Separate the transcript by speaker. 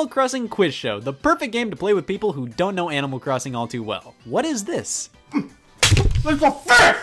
Speaker 1: Animal Crossing Quiz Show, the perfect game to play with people who don't know Animal Crossing all too well. What is this?
Speaker 2: It's a fish!